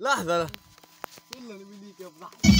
لحظة كلنا نبي ليك يا فضحك